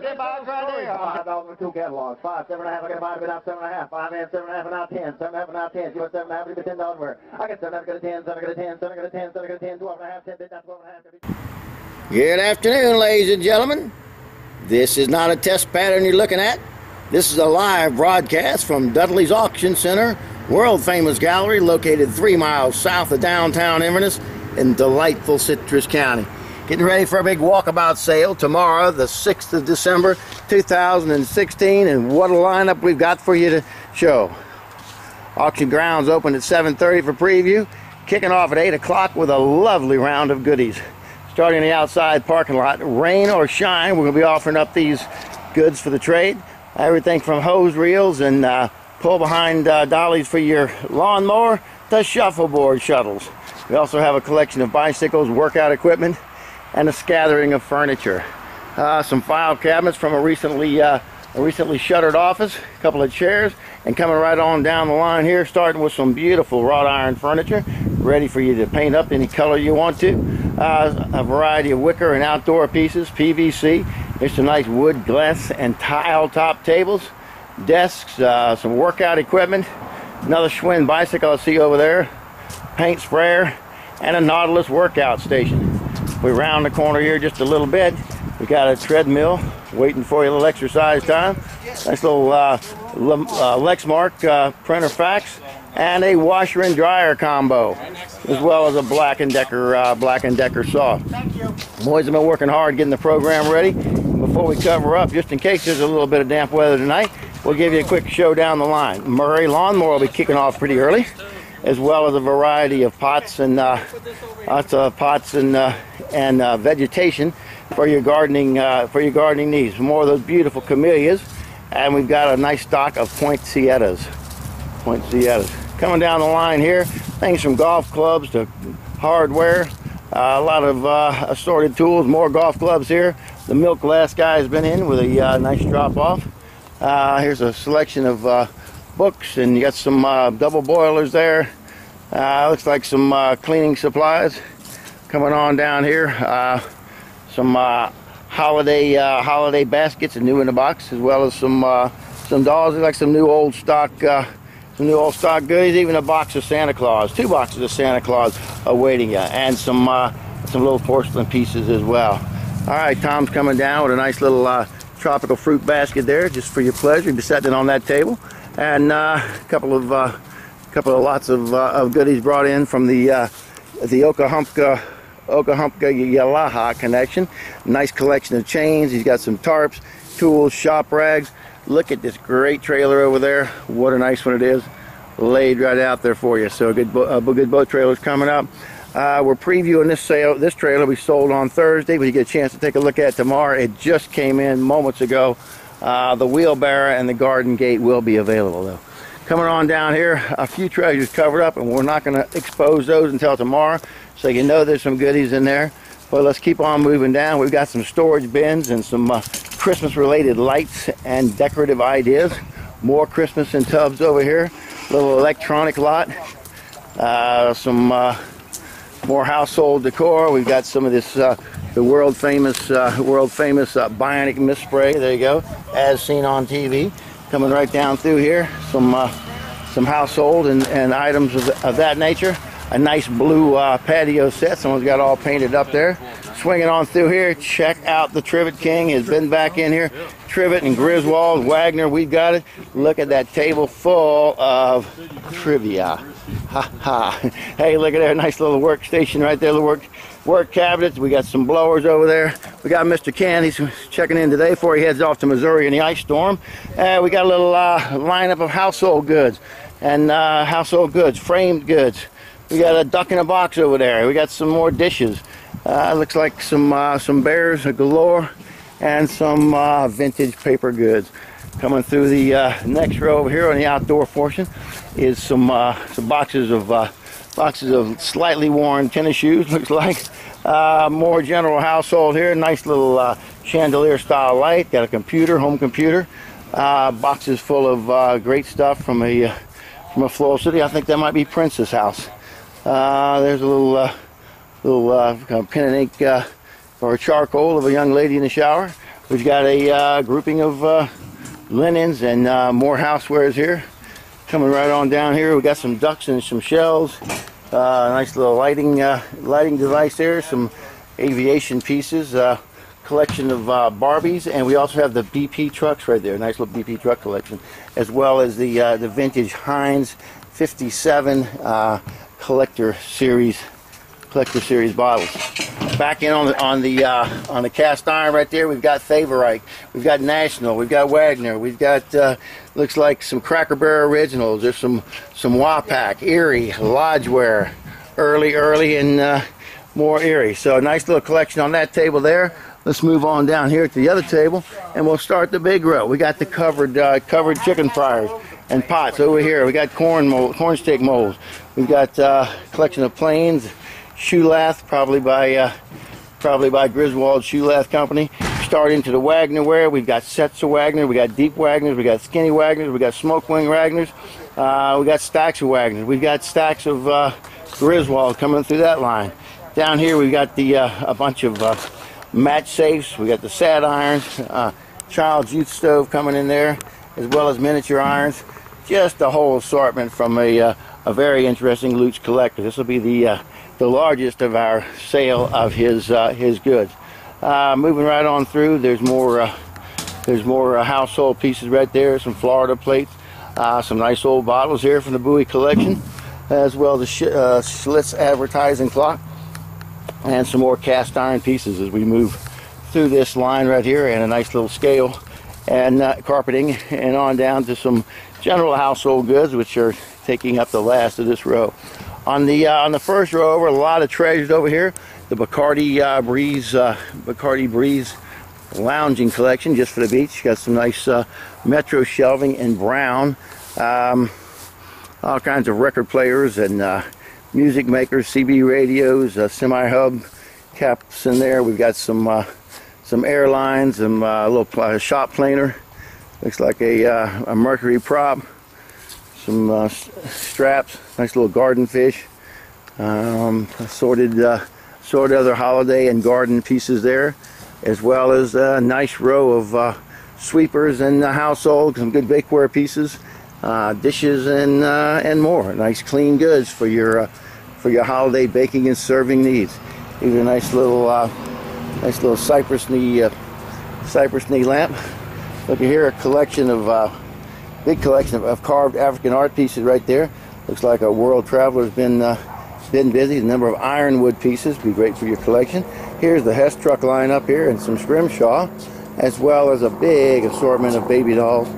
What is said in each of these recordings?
Get by right. Five dollars with two catalogs. Five, seven and a half. I got five, but out seven and a half. Five and seven and a half, and out ten. Seven and a half, and out ten. You want seven and a half? Leave ten dollars where? I got seven and a half. Got a ten. Seven. Got a ten. Seven. Got a ten. Seven. Got a ten. Twelve and a half. Ten. Twelve and a half. Good afternoon, ladies and gentlemen. This is not a test pattern you're looking at. This is a live broadcast from Dudley's Auction Center, world famous gallery located three miles south of downtown Inverness in delightful Citrus County. Getting ready for a big walkabout sale tomorrow, the 6th of December 2016, and what a lineup we've got for you to show. Auction grounds open at 7.30 for preview, kicking off at 8 o'clock with a lovely round of goodies. Starting in the outside parking lot, rain or shine, we're going to be offering up these goods for the trade. Everything from hose reels and uh, pull behind uh, dollies for your lawnmower to shuffleboard shuttles. We also have a collection of bicycles, workout equipment, and a scattering of furniture. Uh, some file cabinets from a recently uh, a recently shuttered office, a couple of chairs, and coming right on down the line here, starting with some beautiful wrought iron furniture, ready for you to paint up any color you want to. Uh, a variety of wicker and outdoor pieces, PVC. There's some nice wood, glass, and tile top tables, desks, uh, some workout equipment, another Schwinn bicycle I see over there, paint sprayer, and a Nautilus workout station we round the corner here just a little bit. We got a treadmill waiting for you, a little exercise time. Nice little uh, uh, Lexmark uh, printer fax and a washer and dryer combo, as well as a Black and Decker uh, Black and Decker saw. Boys have been working hard getting the program ready. Before we cover up, just in case there's a little bit of damp weather tonight, we'll give you a quick show down the line. Murray Lawnmower will be kicking off pretty early as well as a variety of pots and uh, lots of pots and uh, and uh, vegetation for your gardening uh, for your gardening needs. More of those beautiful camellias, and we've got a nice stock of poinsettias. Poinsettias coming down the line here. Things from golf clubs to hardware. Uh, a lot of uh, assorted tools. More golf clubs here. The milk glass guy has been in with a nice drop off. here's a selection of books and you got some uh, double boilers there uh, looks like some uh, cleaning supplies coming on down here. Uh, some uh, holiday uh, holiday baskets new in the box as well as some some dolls. Like some new old stock some new old stock goodies even a box of Santa Claus two boxes of Santa Claus awaiting you and some some little porcelain pieces as well. All right Tom's coming down with a nice little tropical fruit basket there just for your pleasure. Be setting it on that table. And uh, a couple of uh, couple of lots of, uh, of goodies brought in from the uh, the Okahumpka Okahumpka Yalaha connection. Nice collection of chains. He's got some tarps, tools, shop rags. Look at this great trailer over there. What a nice one it is. Laid right out there for you. So a good, a good boat trailer's coming up. Uh, we're previewing this sale. This trailer we sold on Thursday, but you get a chance to take a look at it tomorrow. It just came in moments ago. Uh, the wheelbarrow and the garden gate will be available though. Coming on down here, a few treasures covered up and we're not going to expose those until tomorrow. So you know there's some goodies in there. But let's keep on moving down. We've got some storage bins and some uh, Christmas related lights and decorative ideas. More Christmas in tubs over here. A little electronic lot. Uh, some uh, more household decor. We've got some of this uh, the world famous uh, world famous uh, bionic mist spray there you go as seen on TV coming right down through here. Some uh, some household and, and items of, of, that nature a nice blue uh, patio set someone's got all painted up there swinging on through here check out the Trivet King has been back in here Trivet and Griswold Wagner we've got it look at that table full of trivia ha ha hey look at that nice little workstation right there the work work cabinets. We got some blowers over there. We got Mr. Ken. He's checking in today before he heads off to Missouri in the ice storm. Uh, we got a little uh, lineup of household goods and uh, household goods, framed goods. We got a duck in a box over there. We got some more dishes. Uh, looks like some uh, some bears a galore and some uh, vintage paper goods. Coming through the next row over here on the outdoor portion is some some boxes of boxes of slightly worn tennis shoes looks like uh, more general household here nice little uh, chandelier style light got a computer home computer uh, boxes full of uh, great stuff from a uh, from a Floral City I think that might be Prince's house uh, there's a little little pen and ink or charcoal of a young lady in the shower We've got a uh, grouping of uh, linens and uh, more housewares here. Coming right on down here, we got some ducks and some shells. Uh, nice little lighting uh, lighting device there. Some aviation pieces. Uh, collection of uh, Barbies, and we also have the BP trucks right there. Nice little BP truck collection, as well as the uh, the vintage Heinz 57 uh, collector series collector series bottles. Back in on the on the uh, on the cast iron right there, we've got Favorite, we've got National, we've got Wagner, we've got uh, looks like some Cracker Barrel originals. There's some some Wapak, Erie, Lodgeware, early early and uh, more Erie. So a nice little collection on that table there. Let's move on down here to the other table, and we'll start the big row. We got the covered uh, covered chicken fryers and pots over here. We got corn mold, corn stick molds. We've got uh, a collection of planes, shoe lath, probably by uh, probably by Griswold Shoe Lath Company. Start into the Wagner ware. We've got sets of Wagner. We got deep Wagners. We got skinny Wagners. We got smoke wing Wagners. Uh, we got stacks of Wagners. We've got stacks of uh, Griswold coming through that line. Down here we've got the uh, a bunch of uh, match safes. We got the sad irons, uh, child's youth stove coming in there, as well as miniature irons. Just a whole assortment from a, uh, a very interesting Lutz collector. This will be the uh, the largest of our sale of his uh, his goods. Uh, moving right on through, there's more uh, there's more household pieces right there. Some Florida plates, some nice old bottles here from the Bowie collection, as well as the Schlitz advertising clock and some more cast iron pieces as we move through this line right here and a nice little scale and uh, carpeting and on down to some general household goods which are taking up the last of this row. On the uh, on the first row over a lot of treasures over here the Bacardi uh, Breeze uh, Bacardi Breeze lounging collection just for the beach. Got some nice uh, metro shelving in brown. Um, all kinds of record players and uh, music makers, CB radios, uh, semi-hub caps in there. We've got some some airlines, some uh, little uh, shop planer. Looks like a, uh, a Mercury prop. Some uh, straps, nice little garden fish. Um, assorted, assorted other holiday and garden pieces there, as well as a nice row of sweepers and household, some good bakeware pieces. Uh, dishes and uh, and more. Nice clean goods for your uh, for your holiday baking and serving needs. Here's a nice little, uh, nice little cypress knee, uh, cypress knee lamp. Look at here, a collection of, uh, big collection of, of, carved African art pieces right there. Looks like a world traveler's been uh, been busy. The number of ironwood pieces be great for your collection. Here's the Hess truck line up here and some scrimshaw, as well as a big assortment of baby dolls.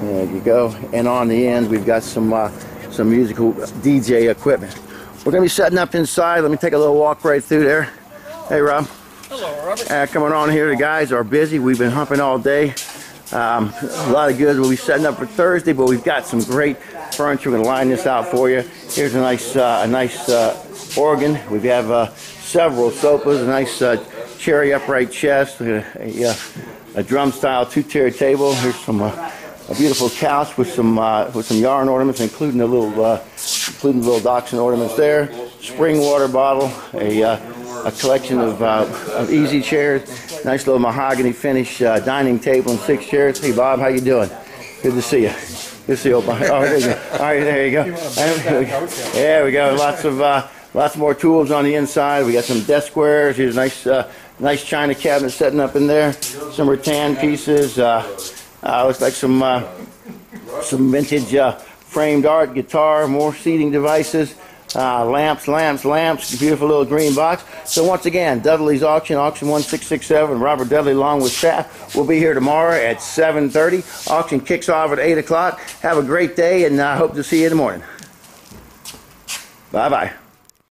There you go. And on the end, we've got some uh, some musical DJ equipment. We're going to be setting up inside. Let me take a little walk right through there. Hey, Rob. Uh, coming on here, the guys are busy. We've been humping all day. Um, a lot of goods we'll be setting up for Thursday, but we've got some great furniture. We're going to line this out for you. Here's a nice, uh, a nice uh, organ. We have uh, several sofas, a nice uh, cherry upright chest, a, a, uh, a drum-style two-tier table. Here's some a beautiful couch with some uh, with some yarn ornaments, including a little uh, including little dachshund ornaments there. Spring water bottle, a uh, a collection of uh, of easy chairs, nice little mahogany finish uh, dining table and six chairs. Hey Bob, how you doing? Good to see you. Good to see you. Oh, there you go. All right, there you go. Yeah, we got lots of uh, lots more tools on the inside. We got some desk squares. Here's a nice nice china cabinet setting up in there. Some rattan pieces. Uh, looks like some uh, some vintage uh, framed art, guitar, more seating devices, uh, lamps, lamps, lamps, beautiful little green box. So once again, Dudley's Auction, Auction 1667, Robert Dudley along with staff will be here tomorrow at 7.30. Auction kicks off at 8 o'clock. Have a great day and I hope to see you in the morning. Bye-bye.